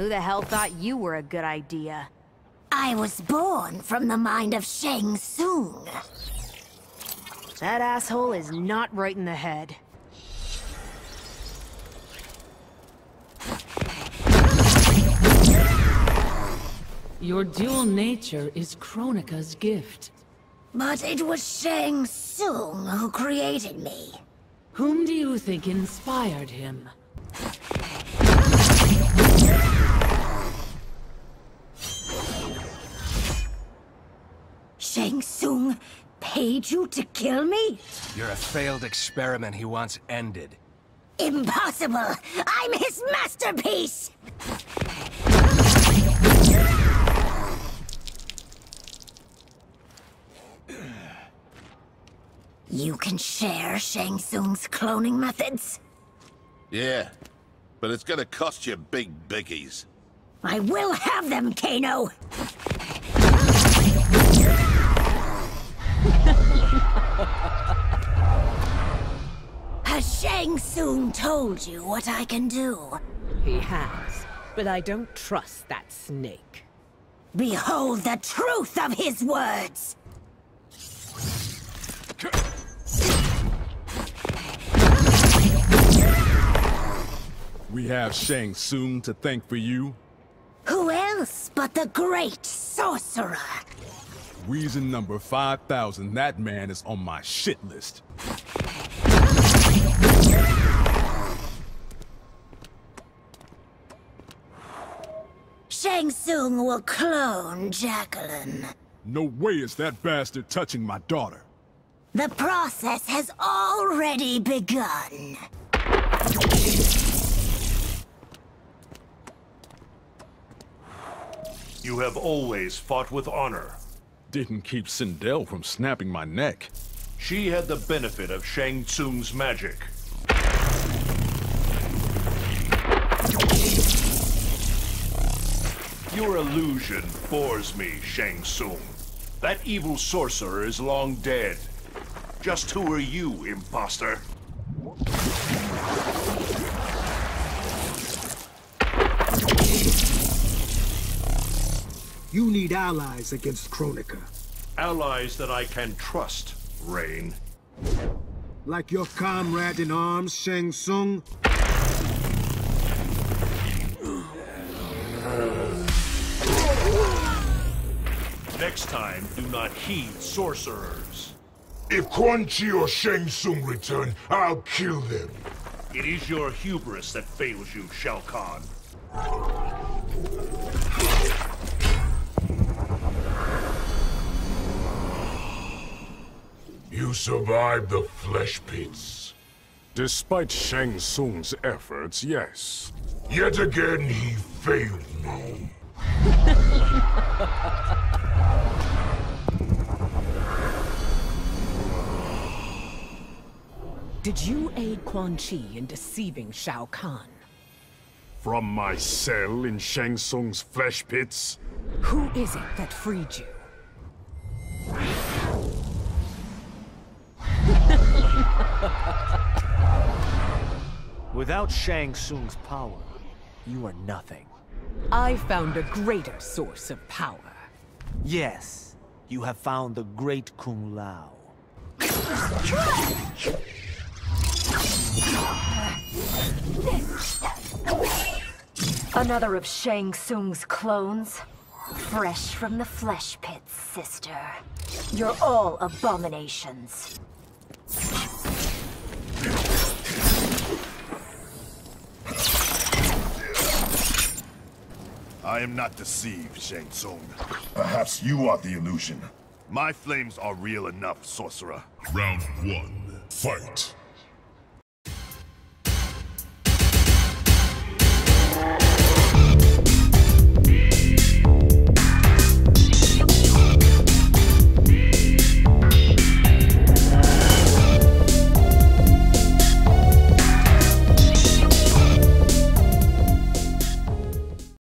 Who the hell thought you were a good idea? I was born from the mind of Shang Tsung. That asshole is not right in the head. Your dual nature is Kronika's gift. But it was Shang Tsung who created me. Whom do you think inspired him? Paid you to kill me? You're a failed experiment he wants ended. Impossible! I'm his masterpiece! You can share Shang Tsung's cloning methods? Yeah, but it's gonna cost you big biggies. I will have them, Kano! Has Shang Tsung told you what I can do? He has, but I don't trust that snake. Behold the truth of his words! We have Shang Tsung to thank for you. Who else but the great sorcerer? Reason number 5,000, that man is on my shit list. Shang Tsung will clone Jacqueline. No way is that bastard touching my daughter. The process has already begun. You have always fought with honor. Didn't keep Sindel from snapping my neck. She had the benefit of Shang Tsung's magic. Your illusion bores me, Shang Tsung. That evil sorcerer is long dead. Just who are you, imposter? You need allies against Kronika. Allies that I can trust, Rain. Like your comrade in arms, Shang Tsung? Next time, do not heed sorcerers. If Quan Chi or Shang Tsung return, I'll kill them. It is your hubris that fails you, Shao Kahn. You survived the flesh pits. Despite Shang Tsung's efforts, yes. Yet again, he failed me. Did you aid Quan Chi in deceiving Shao Kahn? From my cell in Shang Tsung's flesh pits? Who is it that freed you? Without Shang Tsung's power, you are nothing. I found a greater source of power. Yes, you have found the great Kung Lao. Another of Shang Tsung's clones? Fresh from the flesh pits, sister. You're all abominations. I am not deceived, Shang Tsung. Perhaps you are the illusion. My flames are real enough, sorcerer. Round one, fight.